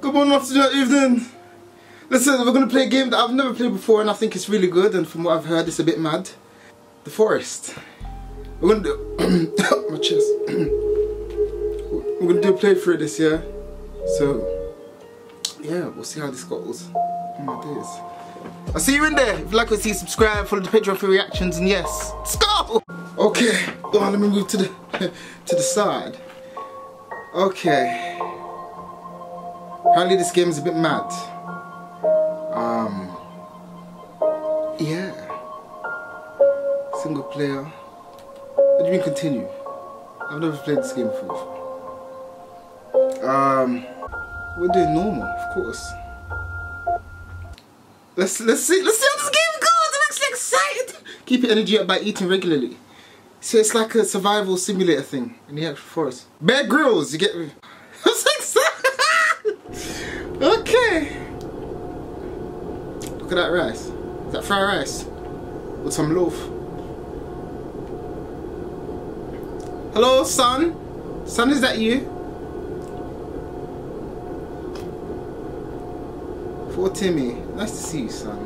Good morning, afternoon, evening. Listen, we're gonna play a game that I've never played before and I think it's really good and from what I've heard it's a bit mad. The Forest. We're gonna do my chest. we're gonna do a playthrough this year. So yeah, we'll see how this goes. Oh my days. I'll see you in there. If you like what you see, subscribe, follow the Patreon for reactions, and yes, let's go! Okay, on, let me move to the to the side. Okay. Apparently this game is a bit mad. Um Yeah. Single player. What do you mean continue? I've never played this game before. Um we're doing normal, of course. Let's let's see let's see how this game goes. I'm actually excited. Keep your energy up by eating regularly. So it's like a survival simulator thing in the actual forest. Bear Grylls, you get me? I'm so excited. Okay. Look at that rice. Is that fried rice? With some loaf. Hello, son. Son, is that you? For Timmy. Nice to see you, son.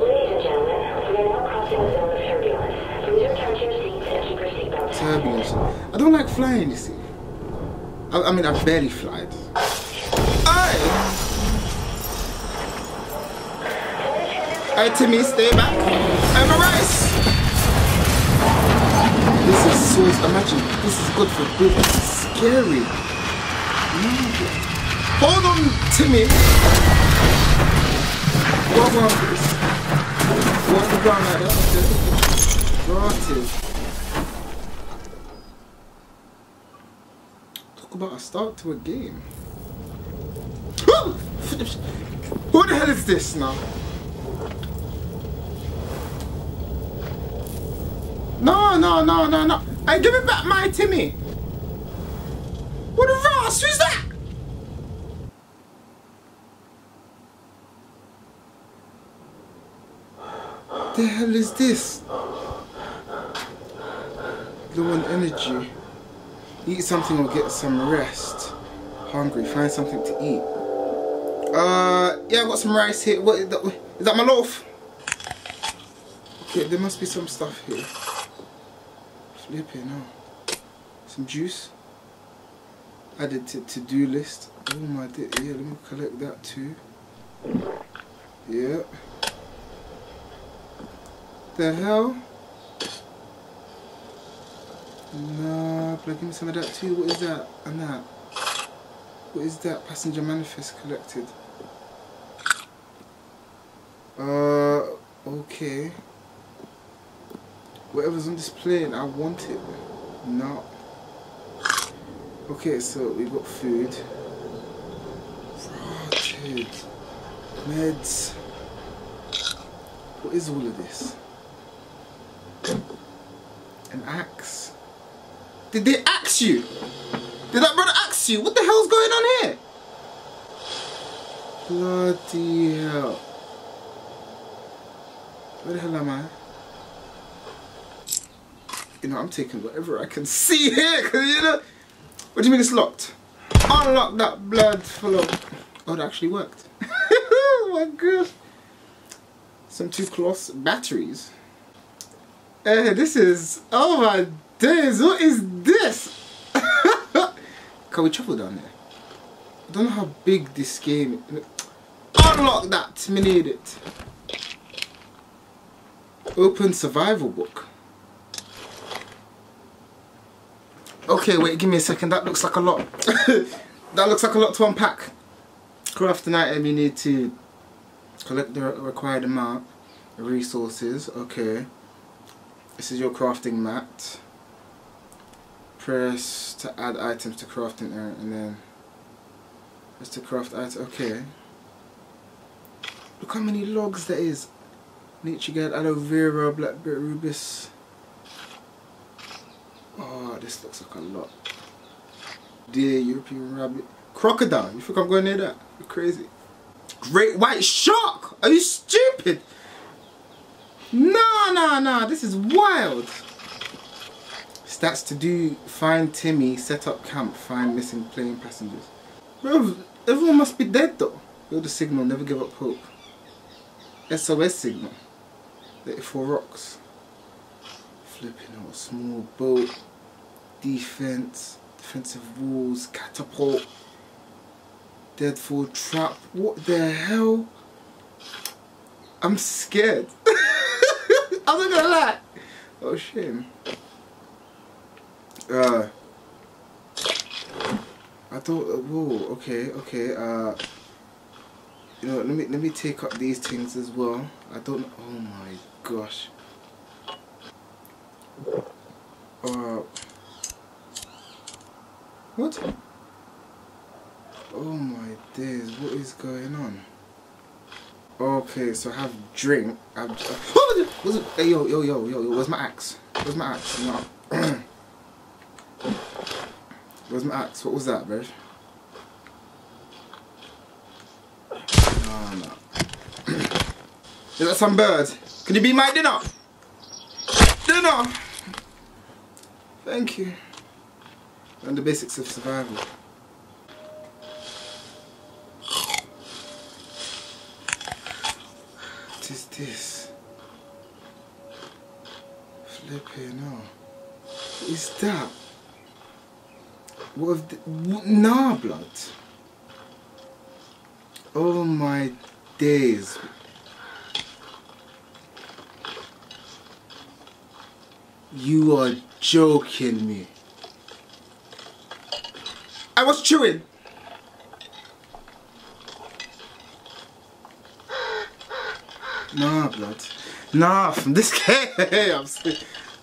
Ladies and gentlemen, we are now crossing a turbulence. Please return your seats and keep your Turbulence. I don't like flying, you see. I, I mean, I've barely flied. Hey! Alright, Timmy, stay back. I'm a rice! This is so, imagine, this is good for. This is scary. Hold on, Timmy. Walk on, please. Walk the ground like that, okay? About a start to a game. Who the hell is this now? No, no, no, no, no. I give it back my Timmy. What a Ross? Who's that? The hell is this? Low on energy. Eat something or get some rest. Hungry, find something to eat. Uh, yeah, I got some rice here. What is that? Is that my loaf? Okay, there must be some stuff here. Flip it now. Some juice. Added to to-do list. Oh my dear. Yeah, let me collect that too. Yeah. The hell? No, but give me some of that too. What is that? And that. What is that? Passenger manifest collected. Uh, okay. Whatever's on this plane, I want it. No. Okay, so we got food. Rotted. Meds. What is all of this? An axe. Did they axe you? Did that brother axe you? What the hell's going on here? Bloody hell. Where the hell am I? You know, I'm taking whatever I can see here, cause you know. What do you mean it's locked? Unlock that blood full of. Oh, that actually worked. oh my god. Some two cloths batteries. Eh, this is. Oh my days, what is this? Can we travel down there? I don't know how big this game is. Unlock that, we need it. Open survival book. Okay, wait, give me a second. That looks like a lot. that looks like a lot to unpack. Craft an item, you need to collect the required amount of resources. Okay. This is your crafting mat. Press to add items to crafting area and then press to craft items. Okay. Look how many logs there is. Guide, aloe vera, blackberry rubus. Oh, this looks like a lot. Deer, European rabbit. Crocodile. You think I'm going near that? You're crazy. Great white shark. Are you stupid? Nah, nah, nah. This is wild. Stats to do, find Timmy, set up camp, find missing plane passengers. Bro, everyone must be dead though. Build a signal, never give up hope. SOS signal. 34 rocks. Flipping out, small boat. Defense. Defensive walls. Catapult. Deadfall trap. What the hell? I'm scared. I'm not gonna lie. Oh shame. Uh I thought whoa, okay, okay, uh you know, let me let me take up these things as well. I don't oh my gosh. Uh what? Oh my days, what is going on? Okay, so I have drink. I have, uh, was it? Hey, yo, yo, yo, yo, yo, where's my axe? Where's my axe? No. where's my axe? What was that, bro? No, no. Is that some bird? Can you be my dinner? Dinner! Thank you. And the basics of survival. What is this? Flipping no. What is that? What of the, nah blood? Oh my days. You are joking me. I was chewing. Nah, blood. Nah, from this game.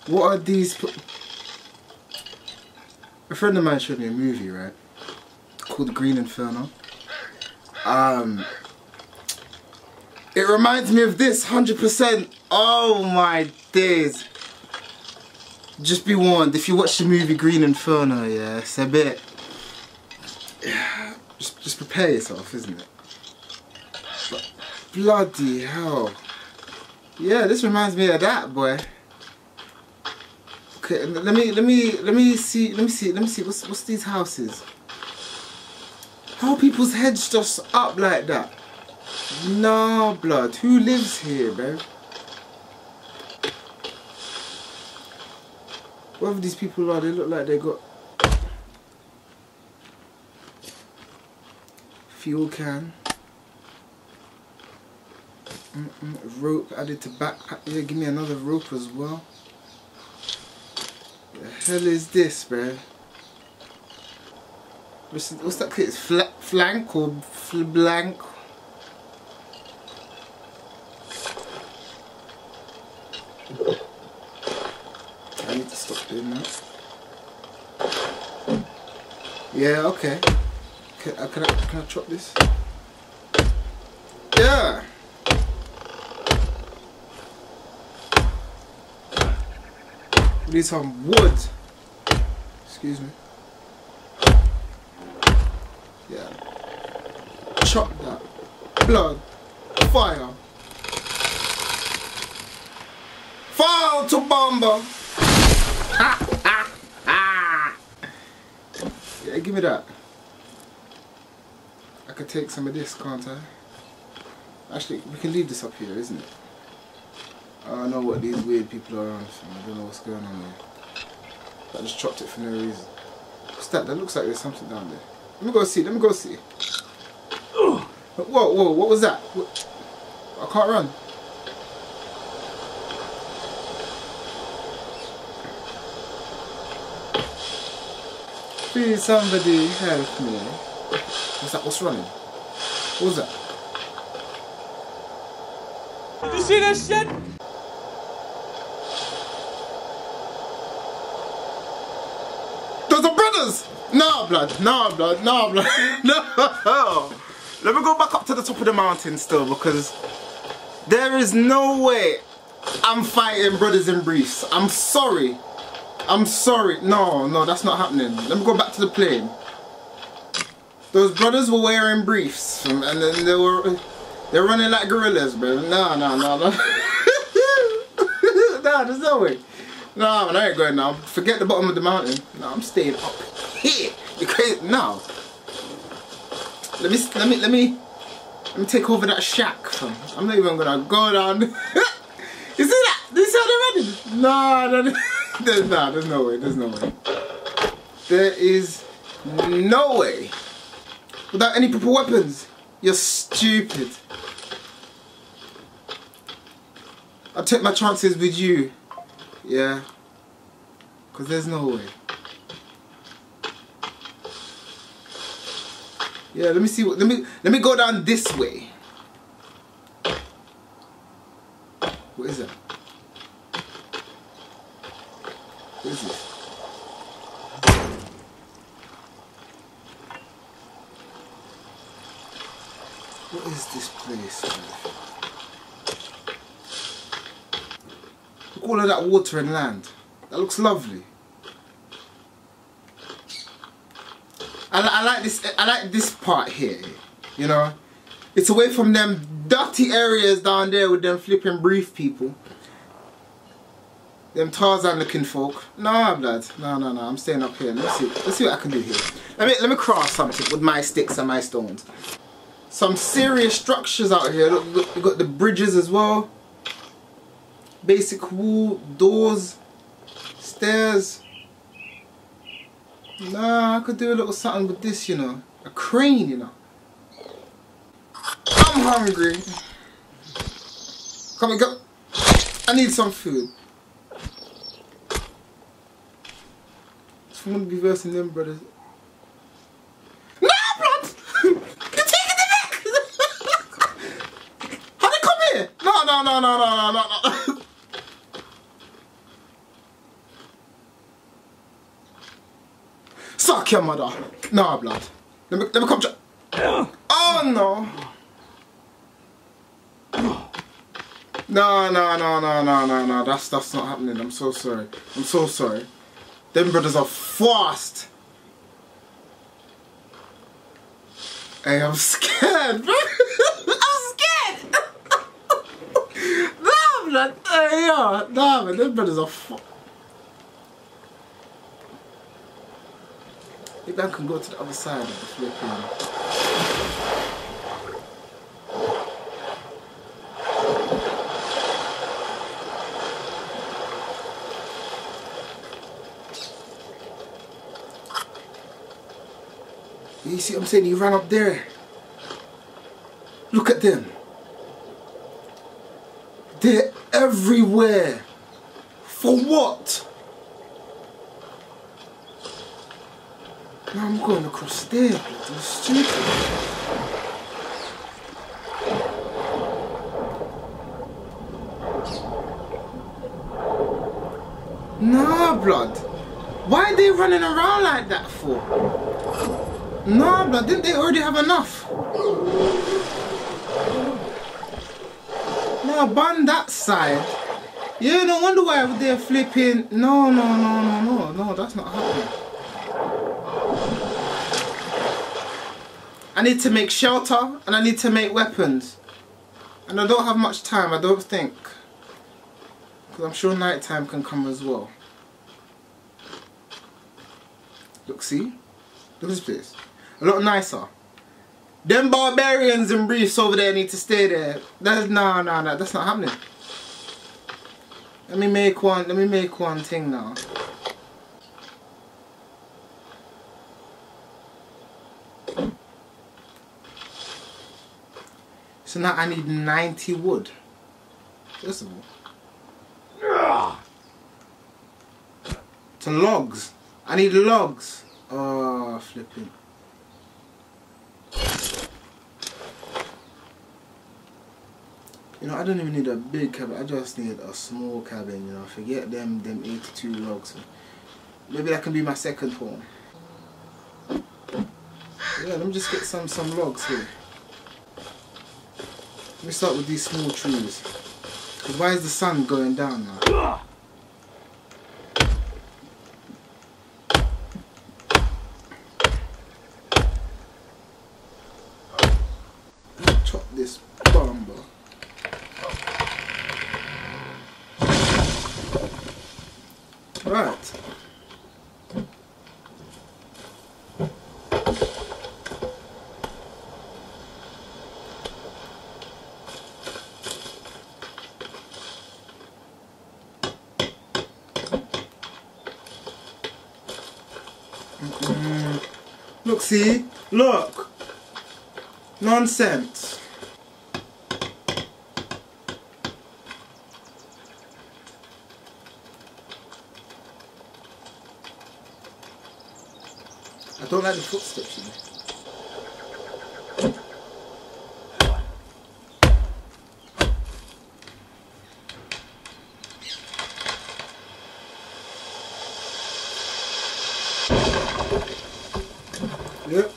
What are these? A friend of mine showed me a movie, right? Called Green Inferno. Um, it reminds me of this, hundred percent. Oh my days. Just be warned, if you watch the movie Green Inferno, yeah, it's a bit. Just, just prepare yourself, isn't it? But bloody hell. Yeah, this reminds me of that, boy. Okay, let me, let me, let me see, let me see, let me see. What's, what's these houses? How people's heads just up like that? Nah, blood. Who lives here, bro? Whoever these people are, they look like they got fuel can. Mm-mm, rope added to backpack. Yeah, give me another rope as well. What the hell is this, man? What's, what's that? It's fla flank or fl blank? I need to stop doing that. Yeah, okay. Can, uh, can I can I chop this? Yeah. We need some wood. Excuse me. Yeah. Chop that. Blood. Fire. Fall to bomber. yeah, give me that. I could take some of this, can't I? Actually, we can leave this up here, isn't it? I don't know what these weird people are on. I don't know what's going on there. I just chopped it for no reason. What's that? That looks like there's something down there. Let me go see. Let me go see. Whoa, whoa, what was that? What? I can't run. Please, somebody help me. What's that? What's running? What was that? Did you see that shit? Those are brothers! No blood, no blood, no blood, no! Let me go back up to the top of the mountain still because there is no way I'm fighting brothers in briefs. I'm sorry. I'm sorry. No, no, that's not happening. Let me go back to the plane. Those brothers were wearing briefs and then they were they're running like gorillas, bro. No, no, no, no. no, there's no way. No, man, I ain't going now. Forget the bottom of the mountain. No, I'm staying up here. You crazy? No. Let me, let me, let me, let me take over that shack. I'm not even gonna go down. you see that? Do you see how they're? No, no, there's no, there's no way. There's no way. There is no way. Without any proper weapons. You're stupid. I'll take my chances with you. Yeah. Because there's no way. Yeah, let me see let me let me go down this way. What is that? What is this? What is this place? man? Look all of water and land. That looks lovely. I, I like this. I like this part here. You know, it's away from them dirty areas down there with them flipping brief people. Them Tarzan looking folk. No, blood. No, no, no. I'm staying up here. Let's see. Let's see what I can do here. Let me let me craft something with my sticks and my stones. Some serious structures out here. Look, look, you got the bridges as well. Basic wall, doors, stairs. Nah, I could do a little something with this, you know. A crane, you know. I'm hungry. Come on, go. I need some food. I'm gonna be versing them brothers. No, blood! You're taking it back! How they come here? No, no, no, no, no, no, no, Suck your mother. Nah, blood. Let me, let me come. Oh, no. No, no, no, no, no, no, no. That's, that's not happening. I'm so sorry. I'm so sorry. Them brothers are fast. Hey, I'm scared, bro. I'm scared. nah, blood. Hey, yo. Nah, man. Them brothers are fa- Maybe I can go to the other side of the flipping. You see what I'm saying? He ran up there. Look at them. They're everywhere. For what? Now I'm going across there, bloody stupid. Nah, blood. Why are they running around like that for? Nah, blood. Didn't they already have enough? Now, ban that side. Yeah, no wonder why they're flipping. No, no, no, no, no, no. That's not happening. I need to make shelter and I need to make weapons. And I don't have much time, I don't think. Because I'm sure nighttime can come as well. Look, see? Look at this place. A lot nicer. Them barbarians and briefs over there need to stay there. That's no, no, no. That's not happening. Let me make one. Let me make one thing now. So now I need 90 wood. First of all. To logs. I need logs. Oh, flipping. You know, I don't even need a big cabin. I just need a small cabin. You know, forget them them 82 logs. Maybe that can be my second home. Yeah, let me just get some some logs here. Let me start with these small trees. Why is the sun going down now? Chop this bumble. Look, see? Look. Nonsense. I don't like the footsteps. You know. Yep.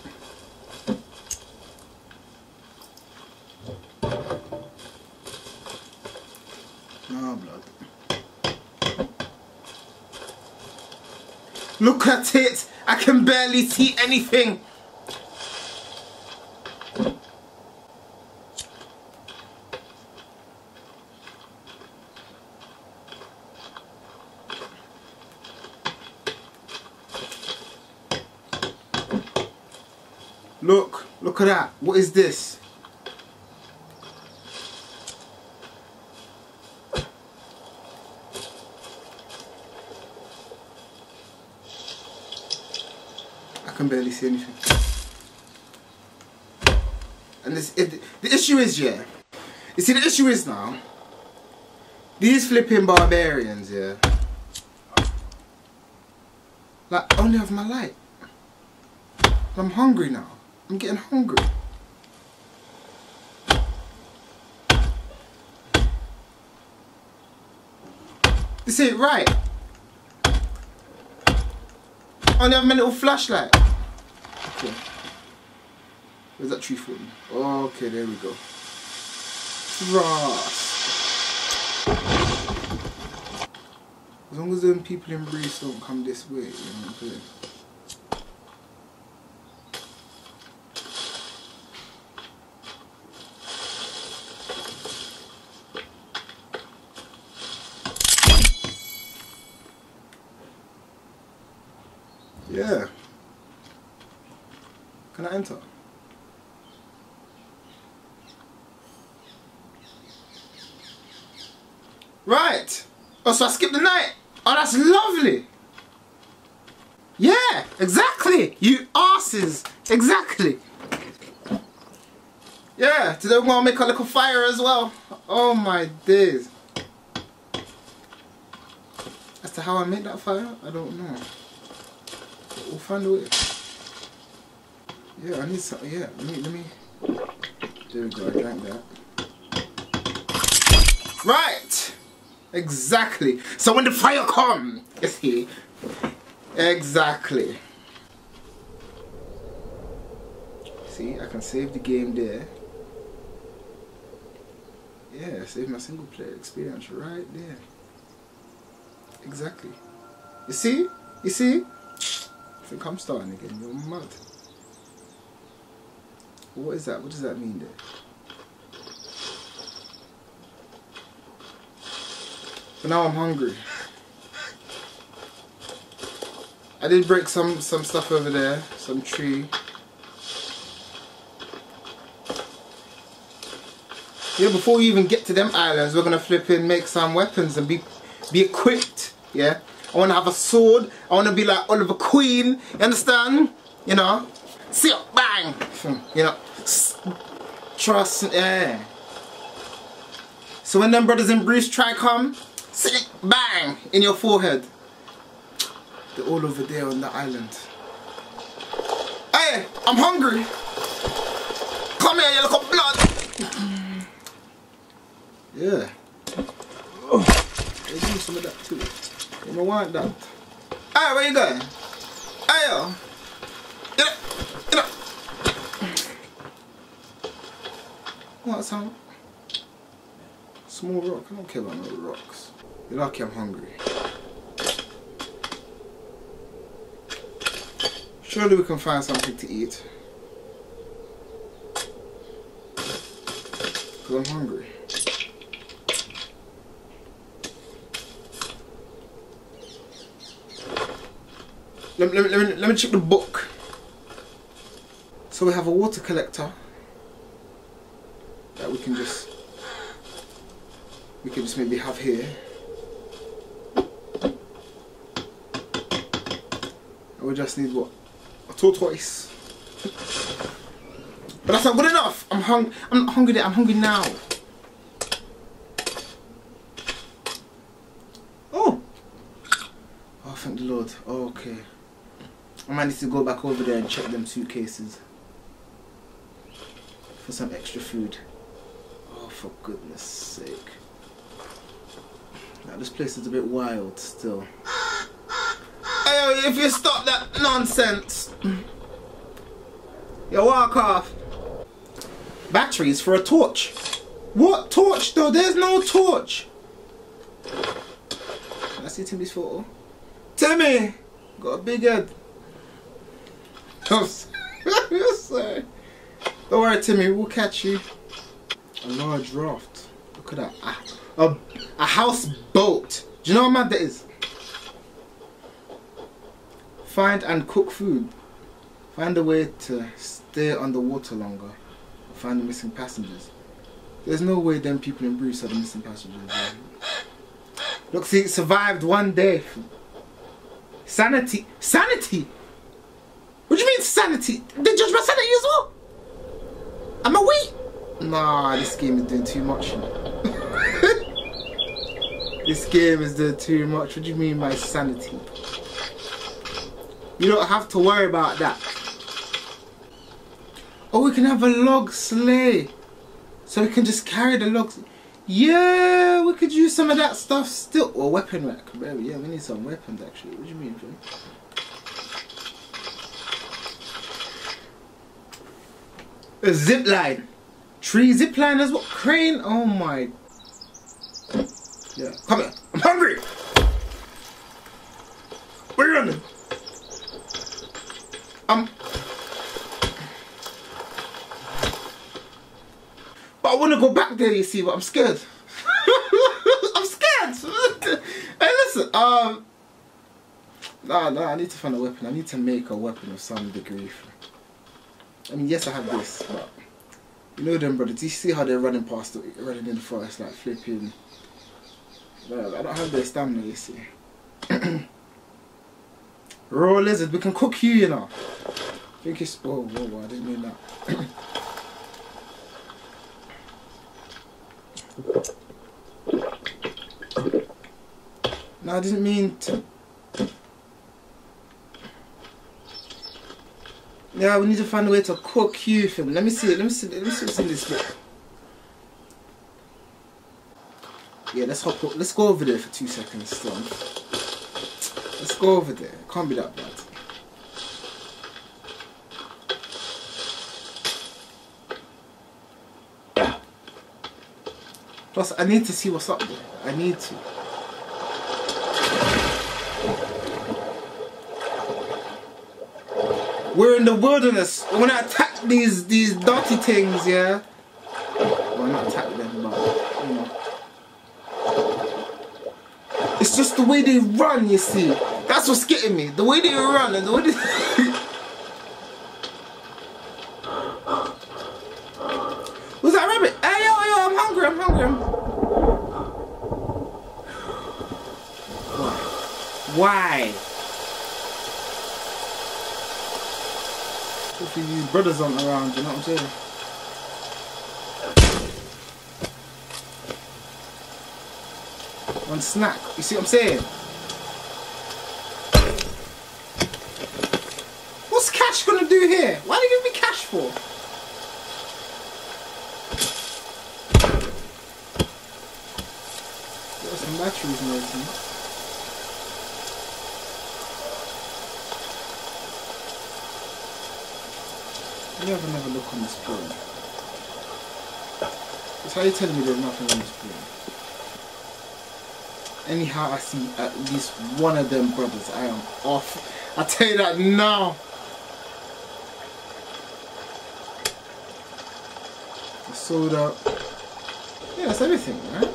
No blood. Look at it! I can barely see anything! Look, look at that. What is this? I can barely see anything. And this, it, the issue is, yeah. You see, the issue is now. These flipping barbarians, yeah. Like, only have my light. I'm hungry now. I'm getting hungry. This ain't right. I only have my little flashlight. Okay. Where's that tree falling? Okay, there we go. Ross. As long as them people in Breeze don't come this way, you know what I'm saying? Yeah. Can I enter? Right. Oh, so I skipped the night. Oh, that's lovely. Yeah, exactly. You asses. Exactly. Yeah, today we're gonna make a little fire as well. Oh my days. As to how I made that fire, I don't know. Find a way. Yeah, I need some. Yeah, let me. Let me. There we go. I drank that. Right. Exactly. So when the fire come, you see. Exactly. See, I can save the game there. Yeah, save my single player experience right there. Exactly. You see? You see? I think I'm starting again. You're mad. What is that? What does that mean there? But now I'm hungry. I did break some some stuff over there, some tree. Yeah, before we even get to them islands, we're gonna flip in, make some weapons and be be equipped. Yeah, I wanna have a sword. I wanna be like Oliver Queen. You understand? You know, see bang. Hmm. You know, trust. Yeah. So when them brothers in Bruce try come, see bang in your forehead. They're all over there on the island. Hey, I'm hungry. Come here, you little blood. Mm. Yeah. Oh, some of that too. Don't want that. Hey, where you going? Hey, yo. Get up. Get up. What's up? Small rock. I don't care about no rocks. You're lucky I'm hungry. Surely we can find something to eat. Because I'm hungry. Let me, let, let, me, let me check the book. So we have a water collector that we can just we can just maybe have here. And And we just need what? A tortoise. But that's not good enough. I'm hung. I'm not hungry. I'm hungry now. Oh. Oh, thank the Lord. Oh, okay. I might need to go back over there and check them suitcases for some extra food. Oh, for goodness sake. Now, this place is a bit wild still. Hey, if you stop that nonsense. You walk off. Batteries for a torch. What torch though? There's no torch. I see Timmy's photo. Timmy! Got a big head. Sorry. Don't worry, Timmy. We'll catch you. A large raft. Look at that. A, a, a house boat. Do you know how mad that is? Find and cook food. Find a way to stay underwater longer. Find the missing passengers. There's no way them people in Bruce are the missing passengers. Look, see, it survived one day. Sanity. Sanity? What do you mean sanity? They judge my sanity as well? Am I weak? Nah, this game is doing too much. this game is doing too much. What do you mean by sanity? You don't have to worry about that. Oh, we can have a log sleigh. So we can just carry the logs. Yeah, we could use some of that stuff still. Or weapon rack. Yeah, we need some weapons actually. What do you mean, Phil? A zip line. Tree zip line as well. Crane. Oh my. Yeah. Come here. I'm hungry. Where you running? I'm. But I want to go back there, you see, but I'm scared. I'm scared. hey, listen. Um. Nah, nah. I need to find a weapon. I need to make a weapon of some degree. I mean, yes, I have this, but you know them brothers. You see how they're running past, the, running in the forest, like flipping. I don't have their stamina, you see. Raw lizard, we can cook you, you know. I think it's. Oh, whoa, whoa, I didn't mean that. no, I didn't mean to. Yeah, we need to find a way to cook you, film. Let me see. Let me see. Let me see what's in this book. Yeah, let's hop. Let's go over there for two seconds. Still. Let's go over there. Can't be that bad. Plus, I need to see what's up there. I need to. We're in the wilderness. We're gonna attack these these dirty things, yeah. Well, not attack them, but you know. It's just the way they run, you see. That's what's getting me. The way they run and the way they. Who's that rabbit? Hey yo yo, I'm hungry. I'm hungry. I'm... Why? These brothers aren't around. You know what I'm saying? One snack. You see what I'm saying? What's cash gonna do here? Why do you give me cash for? Got some batteries and me have another look on this plane. It's how you telling me there's nothing on this plane. Anyhow, I see at least one of them brothers. I am off. I tell you that now. The soda. Yeah, that's everything, right?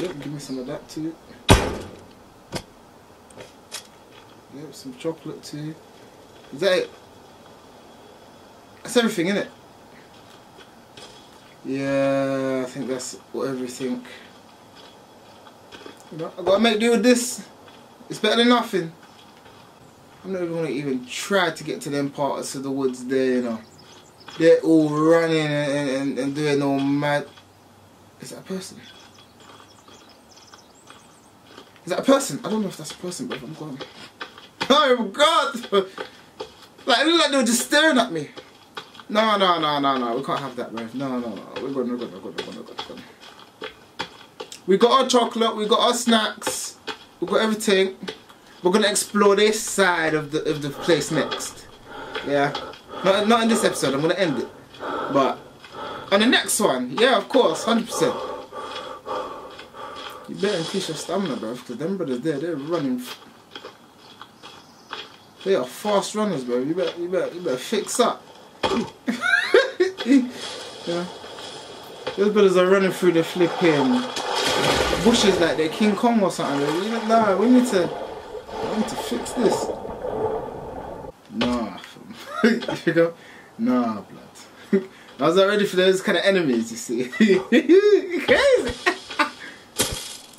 Yep, give me some of that too. Yep, some chocolate too. Is that it? That's everything, isn't it? Yeah, I think that's what everything. You know, I gotta make do with this. It's better than nothing. I'm not even gonna even try to get to them parts of the woods there, you know. They're all running and, and, and doing all mad. Is that a person? Is that a person? I don't know if that's a person, but I'm gone. Oh my god! Like, it looked like they were just staring at me. No, no, no, no, no. We can't have that, man. No, no, no. We're good, we're we're we're we're. We got our chocolate, we got our snacks, we got everything. We're gonna explore this side of the of the place next. Yeah. Not, not in this episode, I'm gonna end it. But on the next one, yeah, of course, 100%. You better increase your stamina, bro, because them brothers there, they're running. They are fast runners, bro. You better, you better, you better fix up. yeah. Those brothers are running through the flipping bushes like they're King Kong or something. Bro. You know, nah, we need to, we need to fix this. Nah, you know, nah, blood. I was not ready for those kind of enemies, you see. Crazy.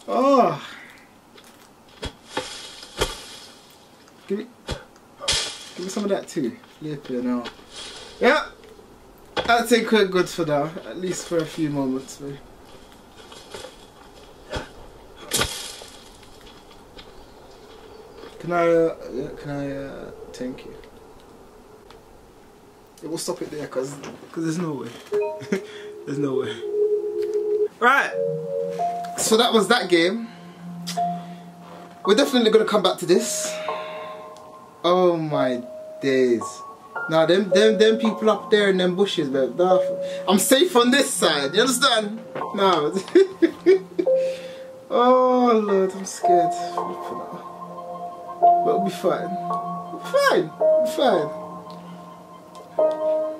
Oh. Give me, give me some of that too. Flipping now. Yeah. I think we're good for now, at least for a few moments, maybe. Can I, uh, can I, uh, thank you? Yeah, we'll stop it there, cause, cause there's no way. there's no way. Right. So that was that game. We're definitely gonna come back to this. Oh my days. Nah, them, them, them people up there in them bushes. Nah, I'm safe on this side. You understand? Nah. oh Lord, I'm scared. But we'll be fine. We'll be fine. We'll be fine.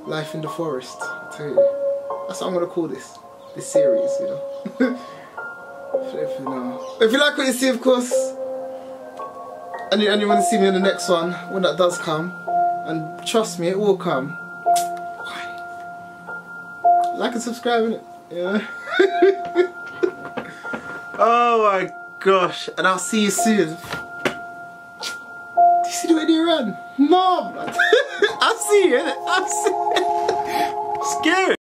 Life in the forest. I tell you. That's what I'm gonna call this. This series, you know. if, you you like what you see, of course, and you, and you want to see me in the next one when that does come, and trust me, it will come. Like and subscribe, innit? Yeah. oh my gosh, and I'll see you soon. Do you see the way they run? No, I see you, innit? I see. Scary.